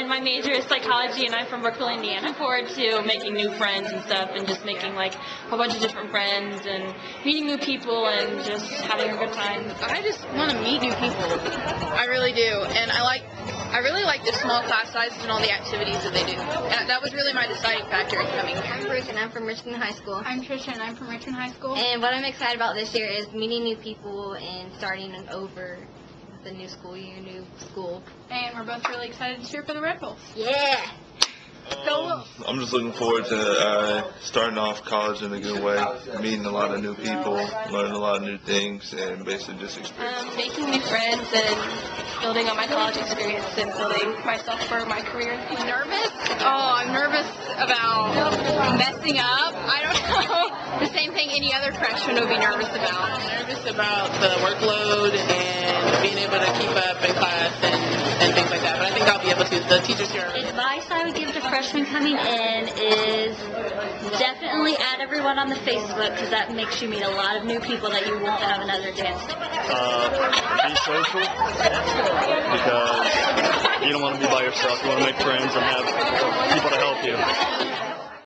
and my major is psychology, and I'm from Brookville, Indiana. I look forward to making new friends and stuff, and just making like a bunch of different friends, and meeting new people, and just having a good time. I just want to meet new people. I really do, and I like. I really like the small class sizes and all the activities that they do. And that was really my deciding factor in coming here. I'm Bruce and I'm from Richmond High School. I'm Trisha and I'm from Richmond High School. And what I'm excited about this year is meeting new people and starting over the new school year, new school. And we're both really excited to cheer for the Red Wolves. Yeah! Um, I'm just looking forward to uh, starting off college in a good way, meeting a lot of new people, learning a lot of new things, and basically just experiencing. Um, making new friends and building on my college experience and building myself for my career. Nervous? Oh, I'm nervous about messing up. I don't know. The same thing any other freshman would be nervous about. I'm nervous about the workload and being able to keep up in class and, and things like that. But I think I'll be able to. The teachers here are Advice I would give to freshmen coming in is definitely add everyone on the Facebook because that makes you meet a lot of new people that you won't have another chance. uh, be social because you don't want to be by yourself. You want to make friends and have people to help you.